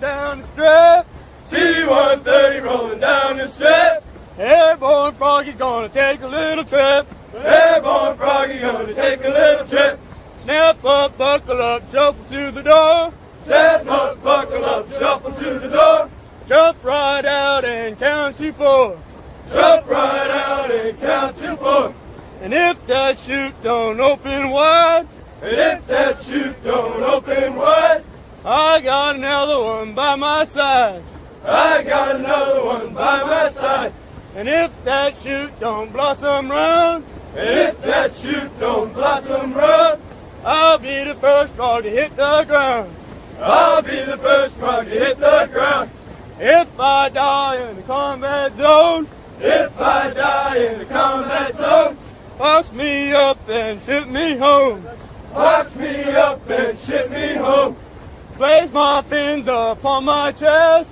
C-130 rolling down the strip. C-130 rolling down the strip. Airborne Froggy's gonna take a little trip. Airborne Froggy gonna take a little trip. Snap up, buckle up, shuffle to the door. Snap up, buckle up, shuffle to the door. Jump right out and count to four. Jump right out and count to four. And if that chute don't open wide, And if that chute don't open wide, I got another one by my side. I got another one by my side. And if that chute don't blossom round, And if that chute don't blossom run, I'll be the first frog to hit the ground. I'll be the first frog to hit the ground. If I die in the combat zone, If I die in the combat zone, box me up and ship me home. box me up and ship me home. Place my fins upon my chest,